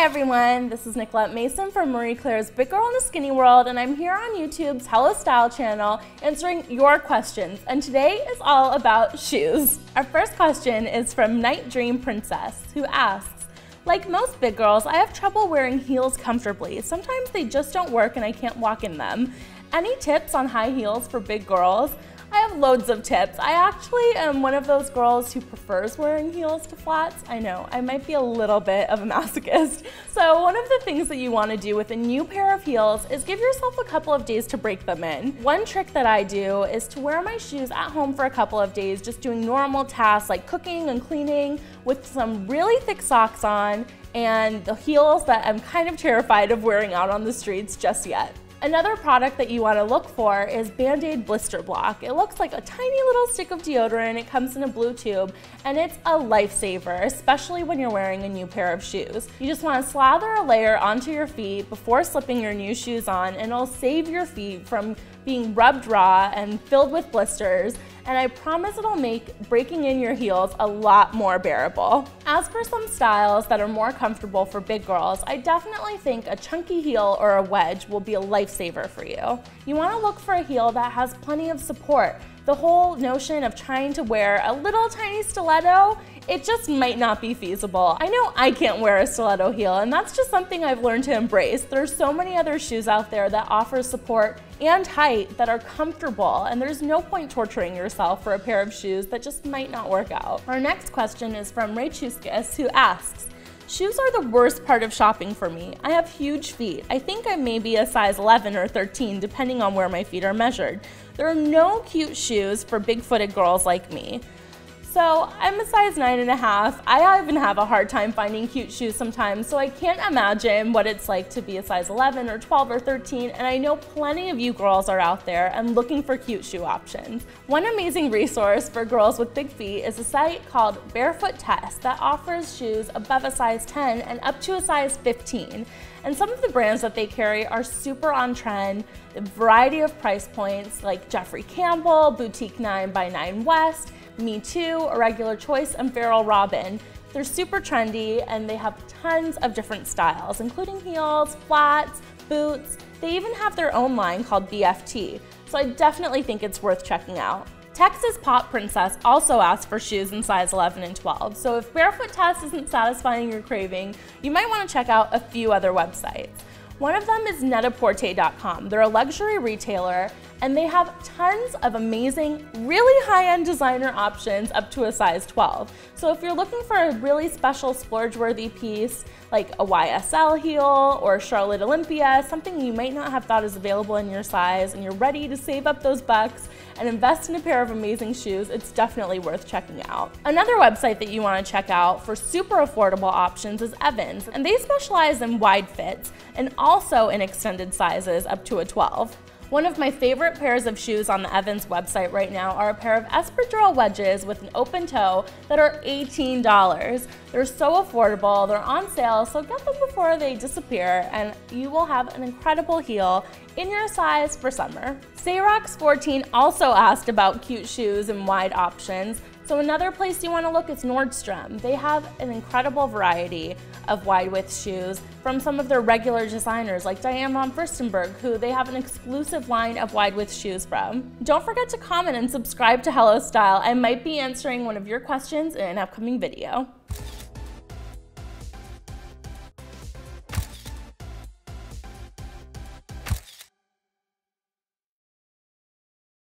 Hi everyone, this is Nicolette Mason from Marie Claire's Big Girl in the Skinny World and I'm here on YouTube's Hello Style channel answering your questions and today is all about shoes. Our first question is from Night Dream Princess who asks, like most big girls, I have trouble wearing heels comfortably. Sometimes they just don't work and I can't walk in them. Any tips on high heels for big girls? I have loads of tips. I actually am one of those girls who prefers wearing heels to flats. I know, I might be a little bit of a masochist. So one of the things that you wanna do with a new pair of heels is give yourself a couple of days to break them in. One trick that I do is to wear my shoes at home for a couple of days, just doing normal tasks like cooking and cleaning with some really thick socks on and the heels that I'm kind of terrified of wearing out on the streets just yet. Another product that you want to look for is Band-Aid Blister Block. It looks like a tiny little stick of deodorant. It comes in a blue tube and it's a lifesaver, especially when you're wearing a new pair of shoes. You just want to slather a layer onto your feet before slipping your new shoes on and it'll save your feet from being rubbed raw and filled with blisters, and I promise it'll make breaking in your heels a lot more bearable. As for some styles that are more comfortable for big girls, I definitely think a chunky heel or a wedge will be a lifesaver for you. You wanna look for a heel that has plenty of support. The whole notion of trying to wear a little tiny stiletto it just might not be feasible. I know I can't wear a stiletto heel and that's just something I've learned to embrace. There's so many other shoes out there that offer support and height that are comfortable and there's no point torturing yourself for a pair of shoes that just might not work out. Our next question is from Ray Chuskis who asks, Shoes are the worst part of shopping for me. I have huge feet. I think I may be a size 11 or 13 depending on where my feet are measured. There are no cute shoes for big-footed girls like me. So I'm a size nine and a half. I even have a hard time finding cute shoes sometimes, so I can't imagine what it's like to be a size 11 or 12 or 13, and I know plenty of you girls are out there and looking for cute shoe options. One amazing resource for girls with big feet is a site called Barefoot Tess that offers shoes above a size 10 and up to a size 15. And some of the brands that they carry are super on trend, a variety of price points like Jeffrey Campbell, Boutique 9 by 9 West, me Too, Irregular Choice, and Farrell Robin. They're super trendy and they have tons of different styles, including heels, flats, boots. They even have their own line called BFT, so I definitely think it's worth checking out. Texas Pop Princess also asked for shoes in size 11 and 12, so if Barefoot Tess isn't satisfying your craving, you might want to check out a few other websites. One of them is Net-a-Porter.com. They're a luxury retailer and they have tons of amazing, really high-end designer options up to a size 12. So if you're looking for a really special splurge-worthy piece, like a YSL heel or Charlotte Olympia, something you might not have thought is available in your size, and you're ready to save up those bucks and invest in a pair of amazing shoes, it's definitely worth checking out. Another website that you wanna check out for super affordable options is Evans, and they specialize in wide fits and also in extended sizes up to a 12. One of my favorite pairs of shoes on the Evans website right now are a pair of espadrille wedges with an open toe that are $18. They're so affordable, they're on sale, so get them before they disappear and you will have an incredible heel in your size for summer. Sayrox14 also asked about cute shoes and wide options. So another place you want to look is Nordstrom. They have an incredible variety of wide width shoes from some of their regular designers like Diane von Furstenberg, who they have an exclusive line of wide width shoes from. Don't forget to comment and subscribe to Hello Style. I might be answering one of your questions in an upcoming video.